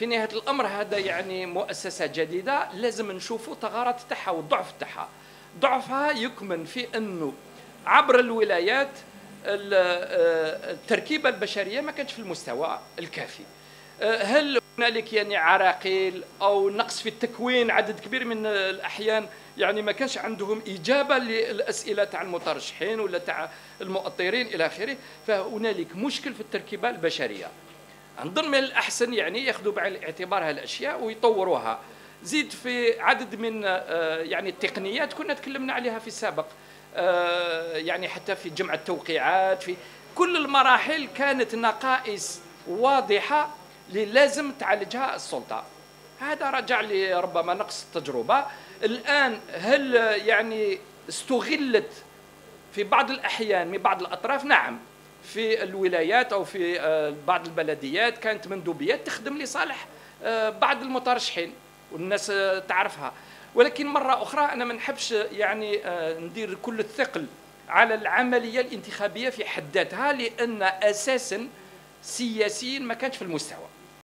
في نهاية الأمر هذا يعني مؤسسة جديدة لازم نشوفوا ثغرات تاعها والضعف تاعها. ضعفها يكمن في أنه عبر الولايات ال- التركيبة البشرية ما كانتش في المستوى الكافي. هل هنالك يعني عراقيل أو نقص في التكوين عدد كبير من الأحيان؟ يعني ما كانش عندهم إجابة للأسئلة تاع المترشحين ولا تاع المؤطرين إلى آخره. فهنالك مشكل في التركيبة البشرية. نظن من الأحسن يعني ياخذوا بعين الاعتبار هالاشياء ويطوروها. زيد في عدد من آه، يعني التقنيات كنا تكلمنا عليها في السابق آه، يعني حتى في جمع التوقيعات في كل المراحل كانت نقائص واضحة اللي لازم تعالجها السلطة. هذا رجع لربما نقص التجربة. الآن هل يعني استغلت في بعض الأحيان من بعض الأطراف؟ نعم. في الولايات أو في آه، بعض البلديات كانت مندوبيات تخدم لصالح آه، بعض المترشحين والناس آه، تعرفها. ولكن مرة أخرى أنا ما نحبش يعني ندير كل الثقل على العملية الانتخابية في حد ذاتها لأن أساسا سياسيين ما كانش في المستوى.